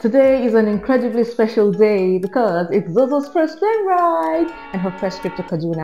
Today is an incredibly special day because it's Zozo's first plane ride and her first trip to Kaduna.